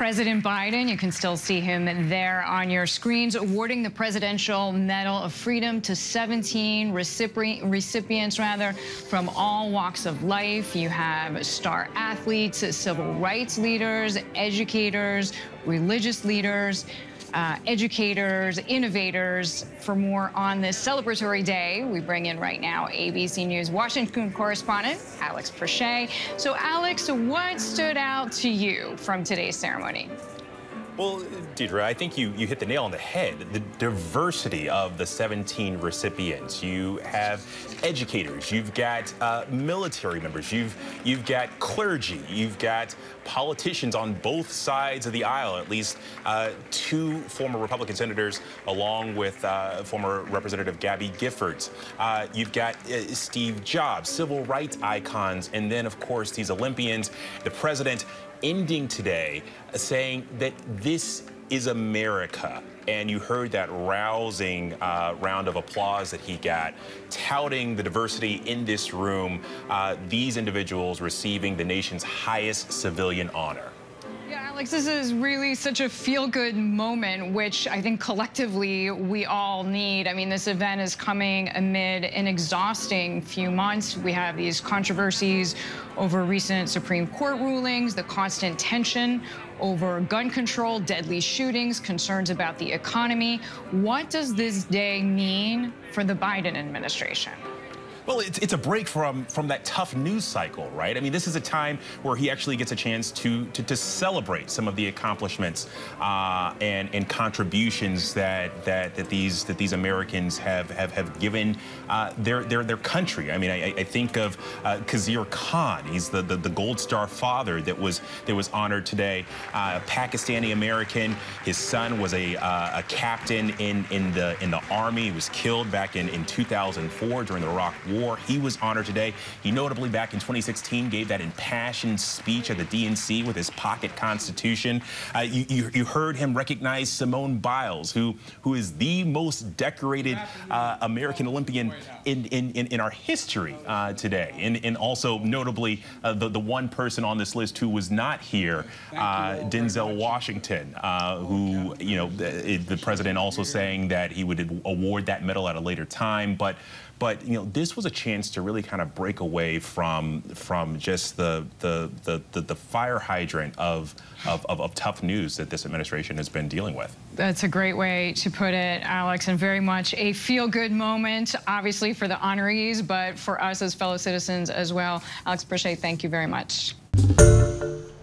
President Biden. You can still see him there on your screens, awarding the Presidential Medal of Freedom to 17 recipients, rather, from all walks of life. You have star athletes, civil rights leaders, educators, religious leaders uh, educators, innovators. For more on this celebratory day, we bring in right now ABC News Washington correspondent Alex Presha. So, Alex, what stood out to you from today's ceremony? Well, Deidre, I think you, you hit the nail on the head. The diversity of the 17 recipients. You have educators, you've got uh, military members, you've you've got clergy, you've got politicians on both sides of the aisle. At least uh, two former Republican senators, along with uh, former Representative Gabby Giffords. Uh, you've got uh, Steve Jobs, civil rights icons, and then of course these Olympians. The president ending today saying that this is America. And you heard that rousing uh, round of applause that he got, touting the diversity in this room, uh, these individuals receiving the nation's highest civilian honor. Alex, this is really such a feel-good moment, which I think collectively we all need. I mean, this event is coming amid an exhausting few months. We have these controversies over recent Supreme Court rulings, the constant tension over gun control, deadly shootings, concerns about the economy. What does this day mean for the Biden administration? Well, it's, it's a break from from that tough news cycle, right? I mean, this is a time where he actually gets a chance to to, to celebrate some of the accomplishments uh, and and contributions that that that these that these Americans have have have given uh, their their their country. I mean, I, I think of uh, Khizr Khan. He's the, the, the Gold Star father that was that was honored today. Uh, Pakistani American. His son was a uh, a captain in in the in the army. He was killed back in in 2004 during the Iraq War. He was honored today. He notably back in 2016 gave that impassioned speech at the DNC with his pocket constitution. Uh, you, you, you, heard him recognize Simone Biles, who, who is the most decorated uh, American Olympian in, in, in, in our history uh, today. And, and also notably uh, the, the one person on this list who was not here, uh, Denzel Washington, uh, who, you know, the, the president also saying that he would award that medal at a later time. But but you know, this was a chance to really kind of break away from from just the the the, the, the fire hydrant of, of, of, of tough news that this administration has been dealing with. That's a great way to put it, Alex, and very much a feel-good moment, obviously for the honorees, but for us as fellow citizens as well. Alex Presha, thank you very much.